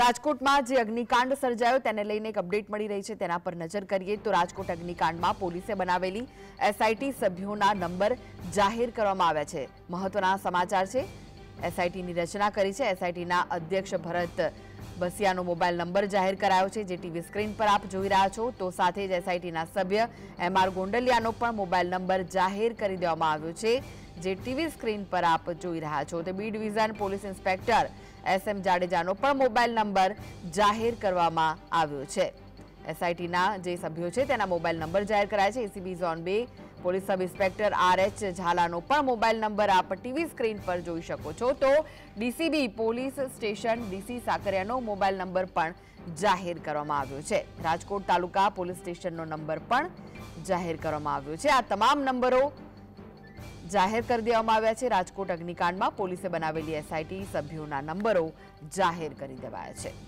રાજકોટમાં જે અગ્નિકાંડ સર્જાયો તેના લઈને એક અપડેટ મળી રહી છે તેના પર નજર કરીએ તો રાજકોટ અગ્નિકાંડમાં પોલીસે બનાવેલી SIT સભ્યોના નંબર જાહેર કરવામાં આવ્યા છે મહત્વના સમાચાર છે SIT ની રચના કરી છે SIT ના અધ્યક્ષ ભરત બસિયાનો મોબાઈલ નંબર જાહેર કરાયો છે જે ટીવી સ્ક્રીન પર આપ જોઈ રહ્યા છો તો સાથે જ SIT ના સભ્ય એમ આર ગોંડલિયાનો પણ મોબાઈલ નંબર જાહેર કરી દેવામાં આવ્યો છે જે ટીવી સ્ક્રીન પર આપ જોઈ રહ્યા છો તે B division police inspector S M જાડેજાનો પણ મોબાઈલ નંબર જાહેર કરવામાં આવ્યો છે. એસઆઈટી ના જે સભ્યો છે તેના મોબાઈલ નંબર જાહેર કરાય છે. એસીબી ઝોન બે police sub inspector R H ઝાલાનો પણ મોબાઈલ નંબર આપ ટીવી સ્ક્રીન પર જોઈ શકો છો તો ડીસીબી પોલીસ સ્ટેશન ડીસી સાકરિયાનો મોબાઈલ નંબર પણ જાહેર કરવામાં આવ્યો છે. રાજકોટ તાલુકા પોલીસ સ્ટેશનનો નંબર પણ જાહેર કરવામાં આવ્યો છે. આ તમામ નંબરો જાહેર કરી દેવામાં આવે છે રાજકોટ અગ્નિકાંડમાં પોલીસે બનાવેલી એસઆઈટી સભ્યોના નંબરો જાહેર કરી દેવાયા છે